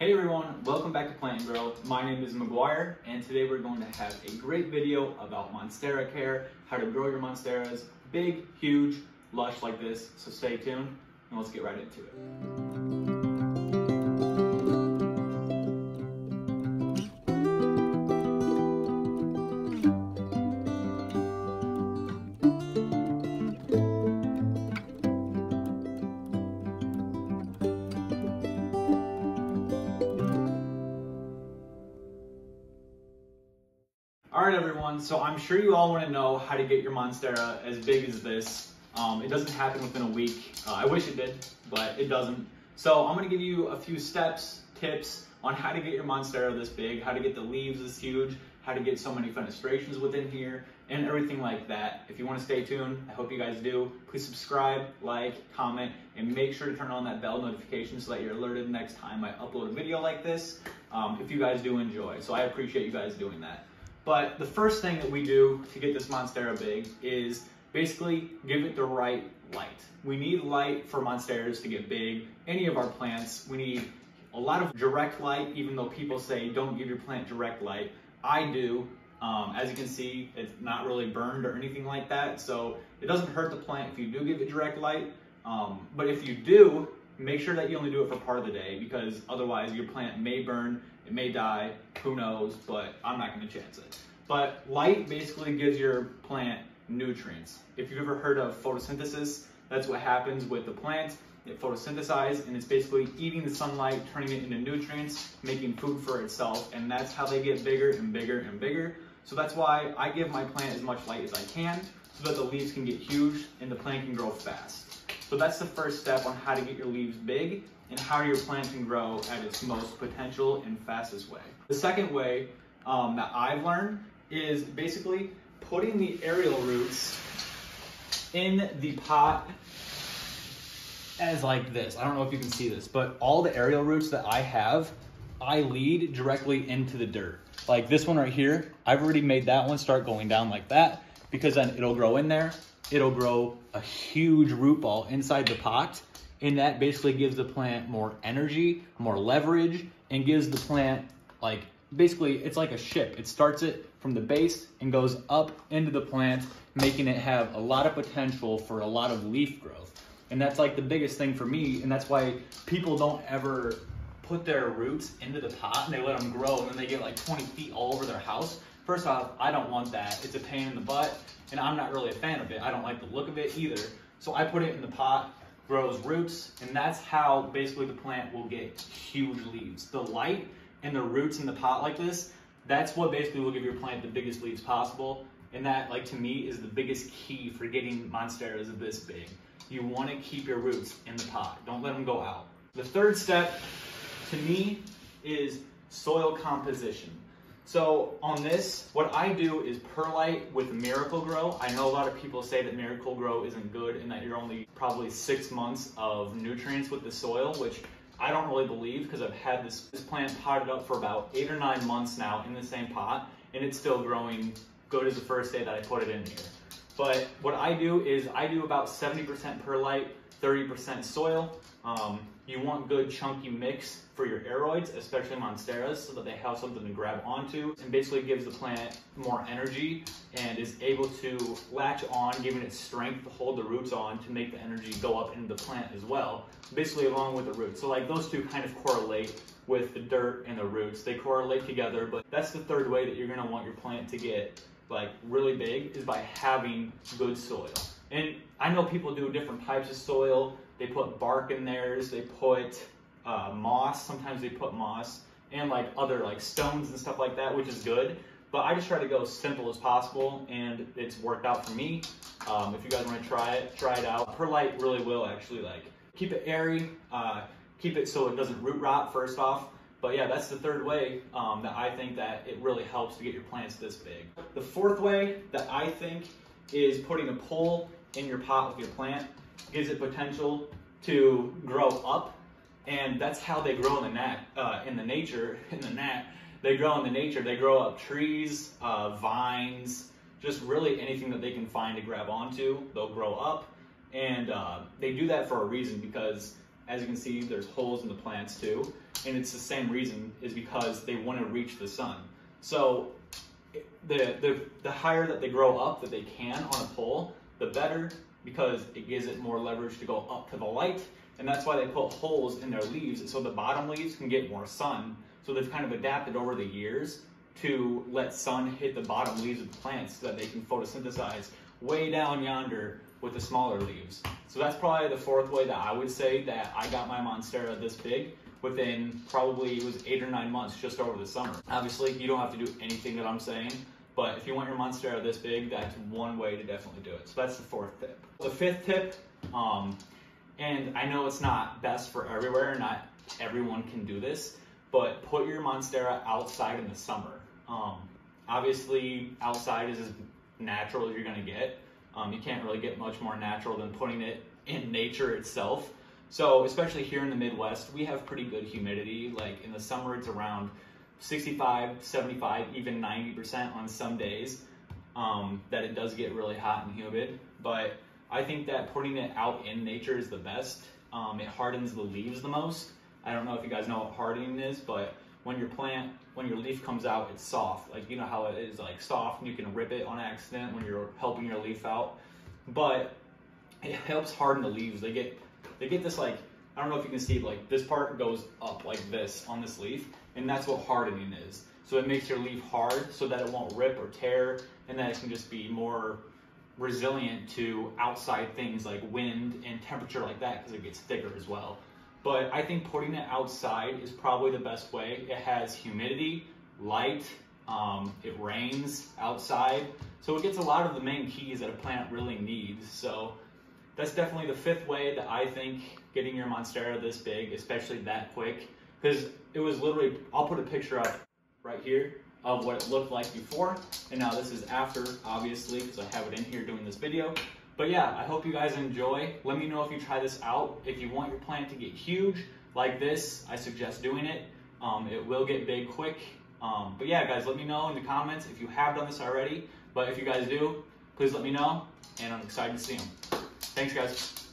Hey everyone, welcome back to Plant Grow. My name is Maguire, and today we're going to have a great video about Monstera care, how to grow your Monsteras big, huge, lush like this. So stay tuned, and let's get right into it. Everyone. So I'm sure you all want to know how to get your Monstera as big as this. Um, it doesn't happen within a week. Uh, I wish it did, but it doesn't. So I'm going to give you a few steps, tips on how to get your Monstera this big, how to get the leaves this huge, how to get so many fenestrations within here, and everything like that. If you want to stay tuned, I hope you guys do. Please subscribe, like, comment, and make sure to turn on that bell notification so that you're alerted next time I upload a video like this. Um, if you guys do enjoy, so I appreciate you guys doing that. But the first thing that we do to get this Monstera big is basically give it the right light. We need light for Monsteras to get big. Any of our plants, we need a lot of direct light, even though people say don't give your plant direct light. I do. Um, as you can see, it's not really burned or anything like that, so it doesn't hurt the plant if you do give it direct light. Um, but if you do, make sure that you only do it for part of the day because otherwise your plant may burn, it may die, who knows, but I'm not gonna chance it. But light basically gives your plant nutrients. If you've ever heard of photosynthesis, that's what happens with the plant. It photosynthesizes and it's basically eating the sunlight, turning it into nutrients, making food for itself, and that's how they get bigger and bigger and bigger. So that's why I give my plant as much light as I can so that the leaves can get huge and the plant can grow fast. So that's the first step on how to get your leaves big and how your plant can grow at its most potential and fastest way. The second way um, that I've learned is basically putting the aerial roots in the pot as like this. I don't know if you can see this, but all the aerial roots that I have, I lead directly into the dirt. Like this one right here, I've already made that one start going down like that because then it'll grow in there. It'll grow a huge root ball inside the pot. And that basically gives the plant more energy, more leverage, and gives the plant like, basically it's like a ship. It starts it from the base and goes up into the plant, making it have a lot of potential for a lot of leaf growth. And that's like the biggest thing for me. And that's why people don't ever put their roots into the pot and they let them grow and then they get like 20 feet all over their house. First off, I don't want that. It's a pain in the butt and I'm not really a fan of it. I don't like the look of it either. So I put it in the pot, grows roots, and that's how basically the plant will get huge leaves. The light and the roots in the pot like this, that's what basically will give your plant the biggest leaves possible. And that, like to me, is the biggest key for getting monsteras this big. You want to keep your roots in the pot. Don't let them go out. The third step, to me, is soil composition. So on this, what I do is perlite with Miracle-Gro. I know a lot of people say that Miracle-Gro isn't good and that you're only probably six months of nutrients with the soil, which I don't really believe because I've had this, this plant potted up for about eight or nine months now in the same pot and it's still growing good as the first day that I put it in here. But what I do is I do about 70% perlite, 30% soil. Um, you want good chunky mix for your aroids, especially monsteras, so that they have something to grab onto and basically gives the plant more energy and is able to latch on, giving it strength to hold the roots on to make the energy go up into the plant as well, basically along with the roots. So like those two kind of correlate with the dirt and the roots. They correlate together, but that's the third way that you're gonna want your plant to get like really big is by having good soil. And I know people do different types of soil. They put bark in theirs. They put uh, moss. Sometimes they put moss and like other like stones and stuff like that, which is good. But I just try to go as simple as possible, and it's worked out for me. Um, if you guys want to try it, try it out. Perlite really will actually like keep it airy, uh, keep it so it doesn't root rot first off. But yeah, that's the third way um, that I think that it really helps to get your plants this big. The fourth way that I think is putting a pole in your pot with your plant gives it potential to grow up and that's how they grow in the nat uh, in the nature in the nat they grow in the nature they grow up trees uh, vines just really anything that they can find to grab onto they'll grow up and uh, they do that for a reason because as you can see, there's holes in the plants too. And it's the same reason is because they want to reach the sun. So the, the, the higher that they grow up that they can on a pole, the better because it gives it more leverage to go up to the light. And that's why they put holes in their leaves so the bottom leaves can get more sun. So they've kind of adapted over the years to let sun hit the bottom leaves of the plants so that they can photosynthesize way down yonder with the smaller leaves. So that's probably the fourth way that I would say that I got my Monstera this big within probably it was eight or nine months just over the summer. Obviously, you don't have to do anything that I'm saying, but if you want your Monstera this big, that's one way to definitely do it. So that's the fourth tip. The fifth tip, um, and I know it's not best for everywhere, not everyone can do this, but put your Monstera outside in the summer. Um, obviously, outside is as natural as you're gonna get. Um, you can't really get much more natural than putting it in nature itself. So, especially here in the Midwest, we have pretty good humidity. Like in the summer, it's around 65, 75, even 90% on some days. Um, that it does get really hot and humid. But I think that putting it out in nature is the best. Um, it hardens the leaves the most. I don't know if you guys know what hardening is, but when your plant, when your leaf comes out, it's soft. Like, you know how it is like soft and you can rip it on accident when you're helping your leaf out. But it helps harden the leaves. They get, they get this like, I don't know if you can see, like this part goes up like this on this leaf, and that's what hardening is. So it makes your leaf hard so that it won't rip or tear, and that it can just be more resilient to outside things like wind and temperature like that because it gets thicker as well. But I think putting it outside is probably the best way. It has humidity, light, um, it rains outside. So it gets a lot of the main keys that a plant really needs. So that's definitely the fifth way that I think getting your Monstera this big, especially that quick, because it was literally, I'll put a picture up right here of what it looked like before. And now this is after, obviously, because I have it in here doing this video. But yeah, I hope you guys enjoy. Let me know if you try this out. If you want your plant to get huge like this, I suggest doing it. Um, it will get big quick. Um, but yeah, guys, let me know in the comments if you have done this already. But if you guys do, please let me know. And I'm excited to see them. Thanks, guys.